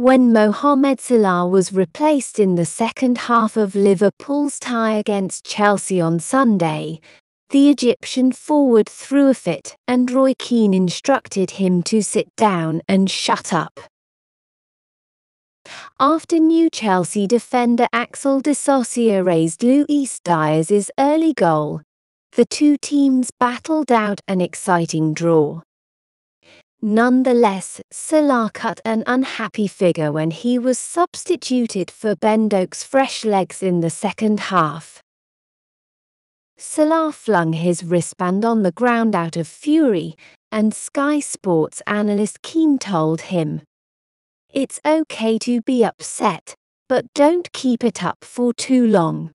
When Mohamed Salah was replaced in the second half of Liverpool's tie against Chelsea on Sunday, the Egyptian forward threw a fit and Roy Keane instructed him to sit down and shut up. After new Chelsea defender Axel Disasi erased Luis Diaz's early goal, the two teams battled out an exciting draw. Nonetheless, Salah cut an unhappy figure when he was substituted for Ben Doak's fresh legs in the second half. Salah flung his wristband on the ground out of fury, and Sky Sports analyst Keane told him, It's okay to be upset, but don't keep it up for too long.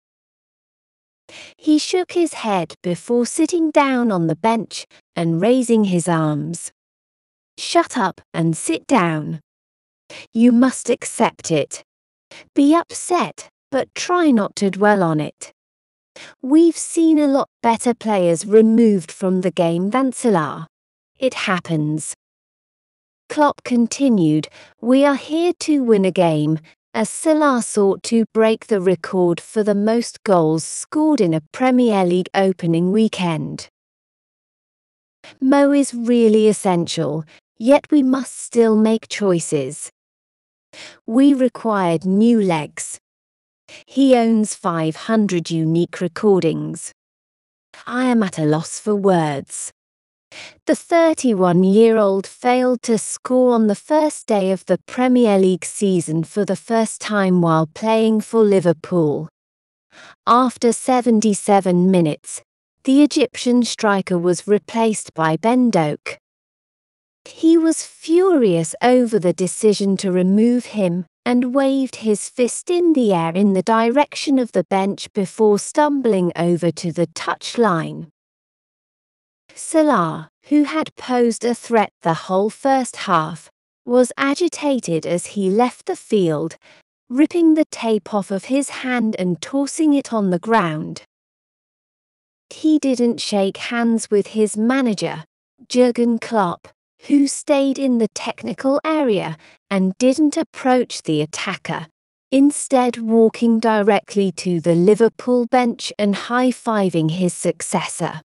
He shook his head before sitting down on the bench and raising his arms. Shut up and sit down. You must accept it. Be upset, but try not to dwell on it. We've seen a lot better players removed from the game than Salah. It happens. Klopp continued, We are here to win a game, as Salah sought to break the record for the most goals scored in a Premier League opening weekend. Mo is really essential, yet we must still make choices. We required new legs. He owns 500 unique recordings. I am at a loss for words. The 31 year old failed to score on the first day of the Premier League season for the first time while playing for Liverpool. After 77 minutes, the Egyptian striker was replaced by Ben Doak. He was furious over the decision to remove him and waved his fist in the air in the direction of the bench before stumbling over to the touchline. Salah, who had posed a threat the whole first half, was agitated as he left the field, ripping the tape off of his hand and tossing it on the ground. He didn't shake hands with his manager, Jurgen Klopp, who stayed in the technical area and didn't approach the attacker, instead walking directly to the Liverpool bench and high-fiving his successor.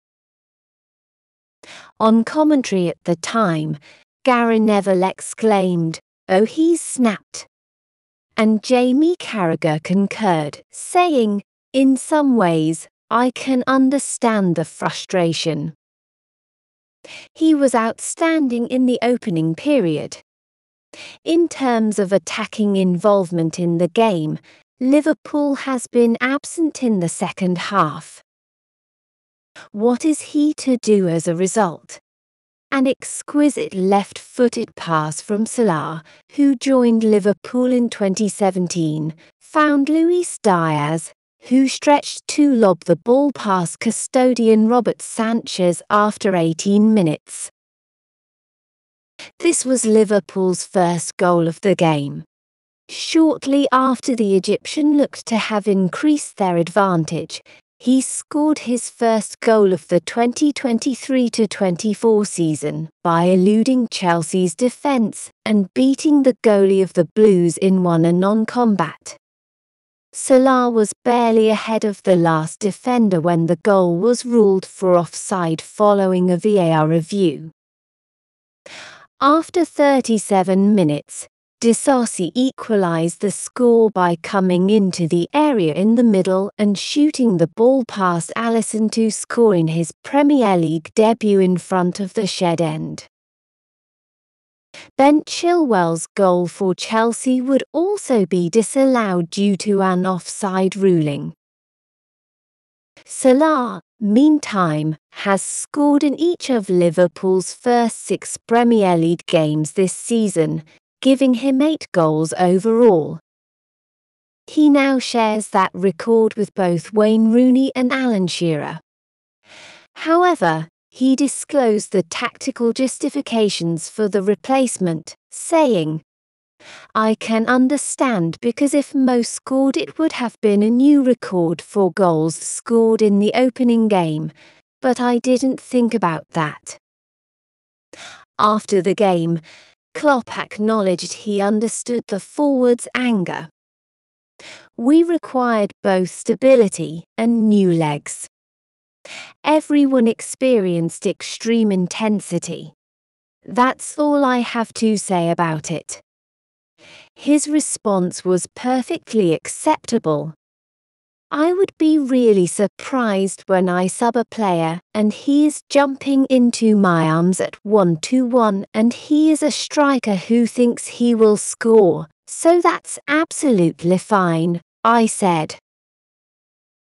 On commentary at the time, Gary Neville exclaimed, Oh he's snapped. And Jamie Carragher concurred, saying, In some ways, I can understand the frustration. He was outstanding in the opening period. In terms of attacking involvement in the game, Liverpool has been absent in the second half. What is he to do as a result? An exquisite left-footed pass from Salah, who joined Liverpool in 2017, found Luis Diaz, who stretched to lob the ball past custodian Robert Sanchez after 18 minutes. This was Liverpool's first goal of the game. Shortly after the Egyptian looked to have increased their advantage, he scored his first goal of the 2023-24 season by eluding Chelsea's defence and beating the goalie of the Blues in one a non-combat. Salah was barely ahead of the last defender when the goal was ruled for offside following a VAR review. After 37 minutes, De Disasi equalised the score by coming into the area in the middle and shooting the ball past Alisson to score in his Premier League debut in front of the shed end. Ben Chilwell's goal for Chelsea would also be disallowed due to an offside ruling. Salah, meantime, has scored in each of Liverpool's first six Premier League games this season, giving him eight goals overall. He now shares that record with both Wayne Rooney and Alan Shearer. However, he disclosed the tactical justifications for the replacement, saying, I can understand because if Mo scored it would have been a new record for goals scored in the opening game, but I didn't think about that. After the game, Klopp acknowledged he understood the forwards' anger. We required both stability and new legs. Everyone experienced extreme intensity. That's all I have to say about it. His response was perfectly acceptable. I would be really surprised when I sub a player and he is jumping into my arms at 1 to 1 and he is a striker who thinks he will score, so that's absolutely fine, I said.